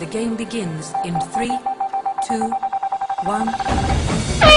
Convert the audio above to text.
The game begins in three, two, one.